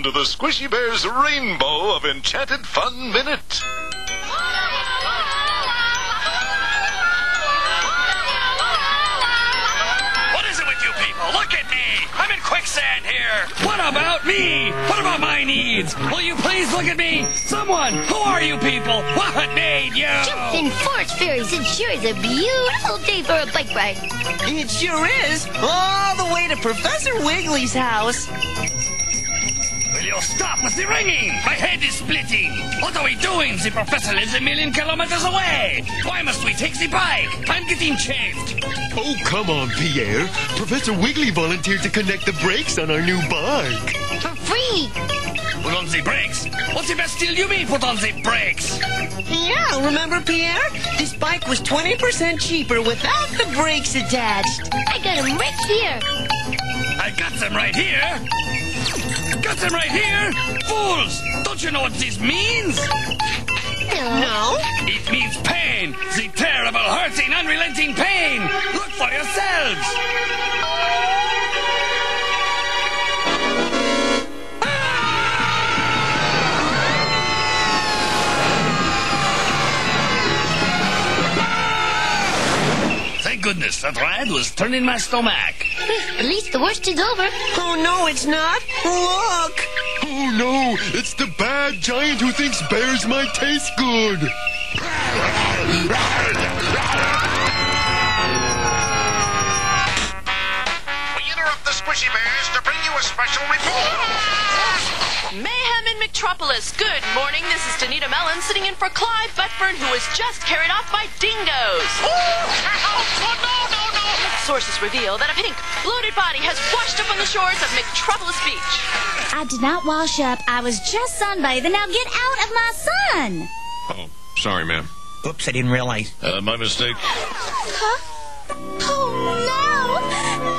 Listen to the Squishy Bear's rainbow of enchanted fun minute. What is it with you people? Look at me! I'm in quicksand here! What about me? What about my needs? Will you please look at me? Someone! Who are you people? What made you? In Forest Fairies, it sure is a beautiful day for a bike ride. It sure is. All the way to Professor Wiggly's house. Will you stop with the ringing? My head is splitting. What are we doing? The professor lives a million kilometers away. Why must we take the bike? I'm getting chafed. Oh, come on, Pierre. Professor Wiggly volunteered to connect the brakes on our new bike. For free. Put on the brakes. What's the best deal you mean put on the brakes? Yeah, remember, Pierre? This bike was 20% cheaper without the brakes attached. I got him right here. I got them right here. Got them right here. Fools! Don't you know what this means? No? It means pain. The terrible, hurting, unrelenting pain. Look for yourselves. Ah! Ah! Thank goodness that ride was turning my stomach. At least the worst is over. Oh, no, it's not. Look. Oh no, it's the bad giant who thinks bears might taste good. We interrupt the Squishy Bears to bring you a special report. Mayhem in Metropolis. Good morning. This is Danita Mellon sitting in for Clive Betburn, who was just carried off by dingoes. Sources reveal that a pink, bloated body has washed up on the shores of Metropolis Beach. I did not wash up. I was just sunbathing. Now get out of my sun. Oh, sorry, ma'am. Oops, I didn't realize. Uh, my mistake. Huh? Oh no!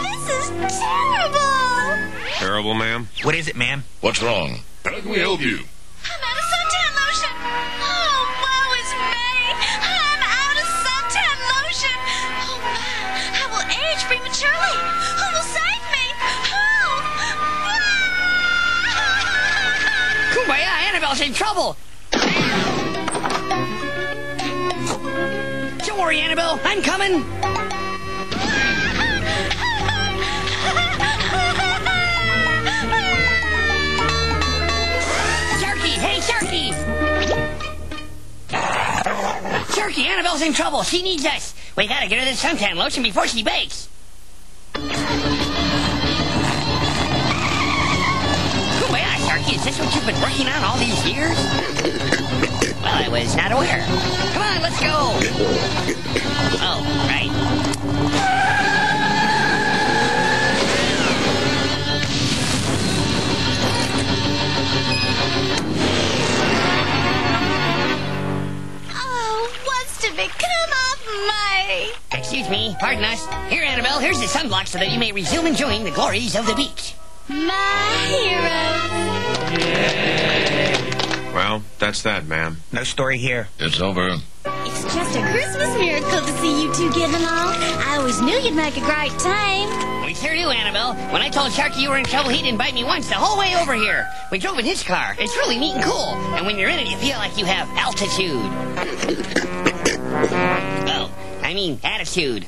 This is terrible! Terrible, ma'am. What is it, ma'am? What's wrong? How can we help you? In trouble. Don't worry, Annabelle. I'm coming. Sharky, hey, Sharky! Sharky, Annabelle's in trouble. She needs us. We gotta get her this suntan lotion before she bakes. Is this what you've been working on all these years? Well, I was not aware. Come on, let's go. Oh, right. Oh, what's to become of me? Excuse me, pardon us. Here, Annabelle, here's the sunblock so that you may resume enjoying the glories of the beach. My hero. Well, that's that, ma'am. No story here. It's over. It's just a Christmas miracle to see you two getting along. I always knew you'd make a great team. We sure do, Annabelle. When I told Sharky you were in trouble, he didn't bite me once the whole way over here. We drove in his car. It's really neat and cool. And when you're in it, you feel like you have altitude. Oh, I mean attitude.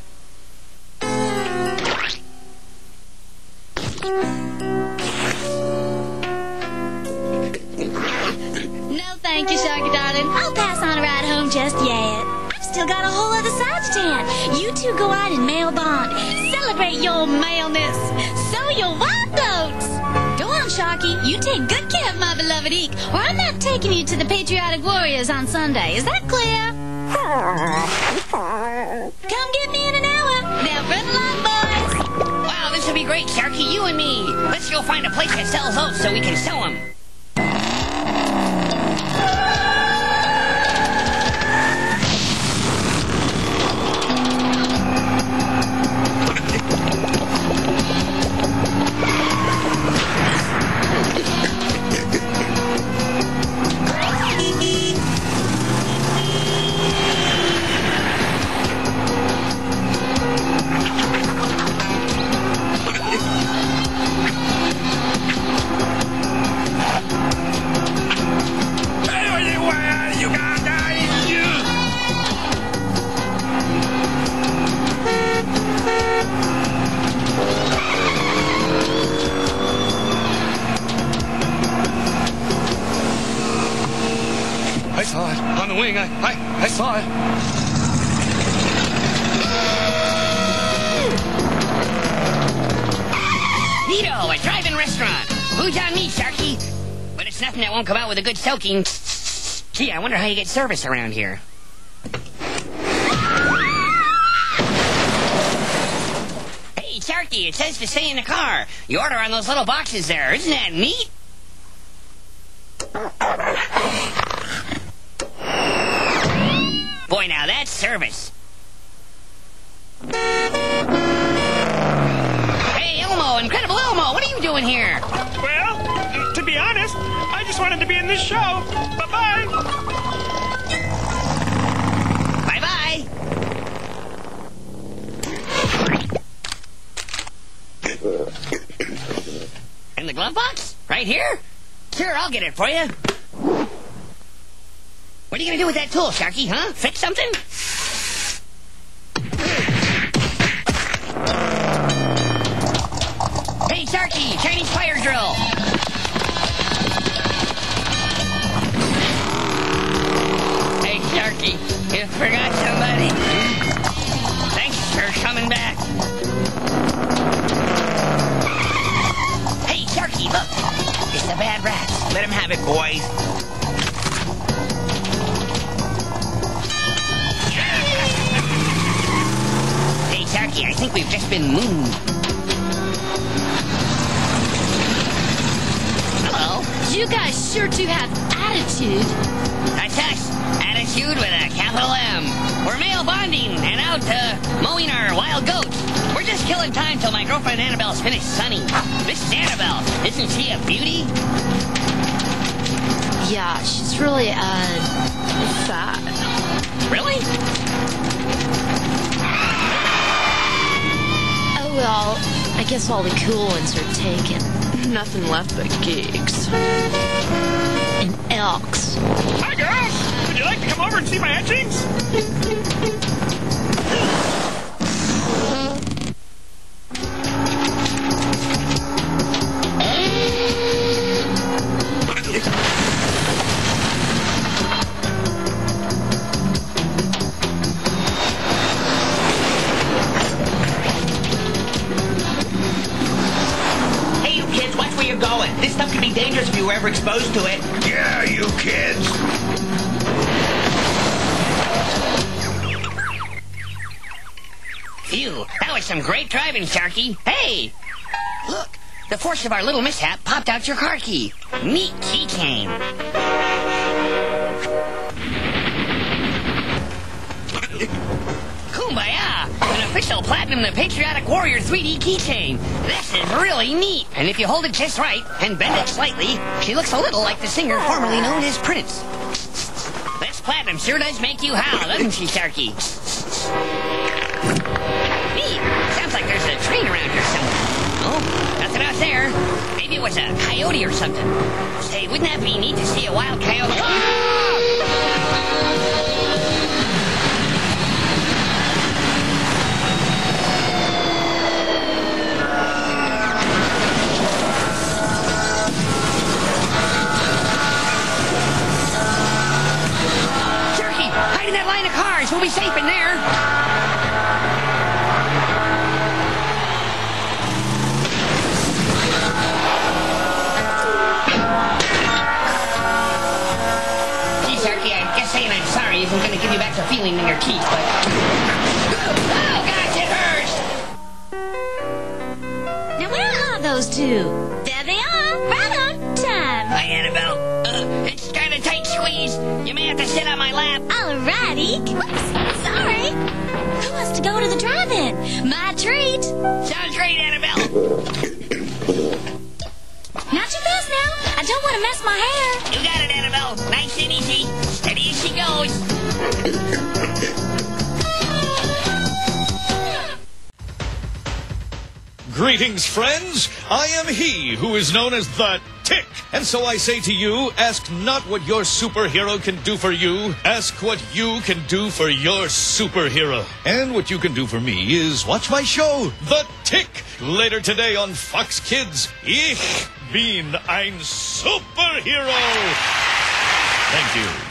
Thank you, Sharky darling. I'll pass on a ride home just yet. I've still got a whole other side to tan. You two go out and male bond. Celebrate your maleness. Sow your wild goats. Go on, Sharky. You take good care of my beloved Eek, or I'm not taking you to the Patriotic Warriors on Sunday. Is that clear? Come get me in an hour. Now run along, boys. Wow, this would be great, Sharky, you and me. Let's go find a place that sells oats so we can sell them. Saw it. Neato, a drive-in restaurant. Food's on me, Sharky. But it's nothing that won't come out with a good soaking. Gee, I wonder how you get service around here. Hey, Sharky, it says to stay in the car. You order on those little boxes there. Isn't that neat? Boy, now that's service. Hey, Elmo, Incredible Elmo, what are you doing here? Well, to be honest, I just wanted to be in this show. Bye bye. Bye bye. In the glove box? Right here? Sure, I'll get it for you. What are you gonna do with that tool, Sharky, huh? Fix something? Hey, Sharky, Chinese fire drill. Hey, Sharky, you forgot somebody. Thanks for coming back. Hey, Sharky, look. It's the bad rats. Let him have it, boys. I think we've just been mooned. Hello. You guys sure do have attitude. That's us. Attitude with a capital M. We're male bonding and out uh, mowing our wild goats. We're just killing time till my girlfriend Annabelle's finished sunning. This is Annabelle. Isn't she a beauty? Yeah, she's really, uh, fat. Really? Well, I guess all the cool ones are taken. Nothing left but geeks. And elks. Hi, girls. Would you like to come over and see my etchings? Dangerous if you were ever exposed to it. Yeah, you kids. Phew, that was some great driving, Sharky. Hey! Look, the force of our little mishap popped out your car key. Neat keychain. Kumbaya! Official Platinum the Patriotic Warrior 3D keychain. This is really neat. And if you hold it just right and bend it slightly, she looks a little like the singer formerly known as Prince. This Platinum sure does make you howl, doesn't she, Sharky? Neat. Sounds like there's a train around here somewhere. Oh, nothing out there. Maybe it was a coyote or something. Say, wouldn't that be neat to see a wild coyote? Cars. We'll be safe in there. Gee, Sharky, I guess saying I'm sorry isn't going to give you back the feeling in your teeth, but... Oh, gosh, it hurts! Now where are those two? There they are, tight squeeze. You may have to sit on my lap. Alrighty. Whoops, sorry. Who wants to go to the drive-in? My treat. Sounds great, Annabelle. Not too fast now. I don't want to mess my hair. You got it, Annabelle. Nice and easy. Steady as she goes. Greetings, friends. I am he who is known as the Tick. And so I say to you, ask not what your superhero can do for you. Ask what you can do for your superhero. And what you can do for me is watch my show, The Tick, later today on Fox Kids. Ich bin ein Superhero. Thank you.